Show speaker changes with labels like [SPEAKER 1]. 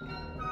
[SPEAKER 1] Música